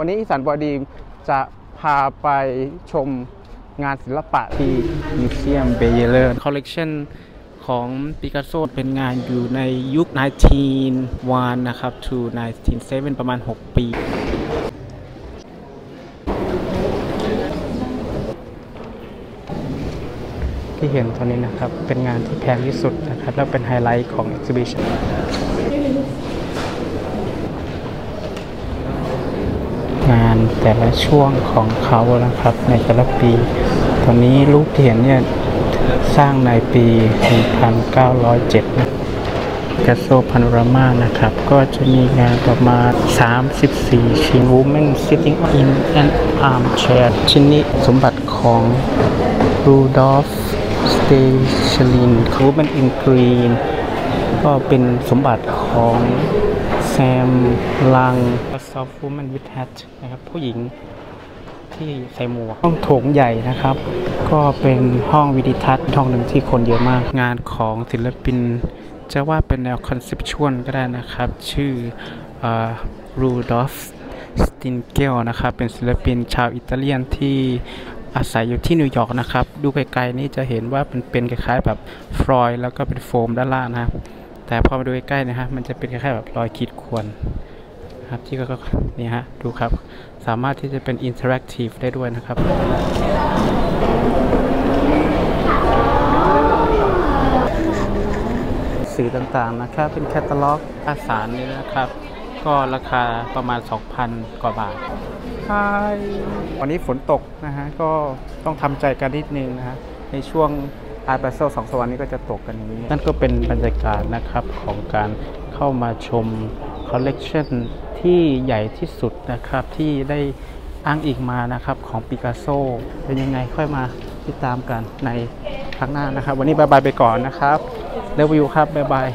วันนี้อีสานบอยจะพาไปชมงานศิลปะที่ museum เบเยเลอร์คอลเลกชันของปิกัสโซเป็นงานอยู่ในยุค 1901 นะครับ to 1907 ประมาณ 6 ปี ที่เห็นตอนนี้นะครับ เป็นงานที่แพงที่สุดนะครับ แล้วเป็นไฮไลท์ของ exhibition งาน แต่ละช่วงของเขานะครับ ในแต่ละปี ตอนนี้รูปที่เห็นเนี่ยสร้างในปี 1907นะแกสโซพานรามานะครับ ก็จะมีงานประมาณ 34 ชิ้น Woman sitting in an armchair ชิ้นนี้สมบัติของ Rudolf s t a c h l i n Woman in Green ก็เป็นสมบัติของ แซมลัง Bust of Woman with Hat นะครับ ผู้หญิงที่ใส่หมวกห้องโถงใหญ่นะครับ ก็เป็นห้องวิดิทัศน์ห้องหนึ่งที่คนเยอะมาก งานของศิลปิน จะว่าเป็นแนว conceptual ก็ได้นะครับ ชื่อ Rudolf Stingel นะครับ เป็นศิลปินชาวอิตาเลียนที่อาศัยอยู่ที่นิวยอร์กนะครับ ดูไกลๆนี่จะเห็นว่าเป็นเป็นคล้ายๆแบบฟอยล์แล้วก็เป็นโฟมด้านล่างนะครับ แต่พอมาดูใกล้ๆนะฮะมันจะเป็นคล้ายๆแบบรอยขีดข่วนครับที่ก็ก็นี่ฮะดูครับ สามารถที่จะเป็น interactive ได้ด้วยนะครับสื่อต่างๆนะครับเป็นแคตตาล็อกอาสารนี่นะครับ ก็ราคาประมาณ 2,000 กว่าบาทใช่วันนี้ฝนตกนะฮะก็ต้องทำใจกันนิดนึงนะฮะในช่วง อาร์เบโซสองสวรรค์นี้ก็จะตกกันนี้ นั่นก็เป็นบรรยากาศนะครับของการเข้ามาชมคอลเลกชันที่ใหญ่ที่สุดนะครับที่ได้อ้างอิงมานะครับของปิกัสโซเป็นยังไงค่อยมาติดตามกันในครั้งหน้านะครับ วันนี้บายบายไปก่อนนะครับเลิฟวิวครับบายบาย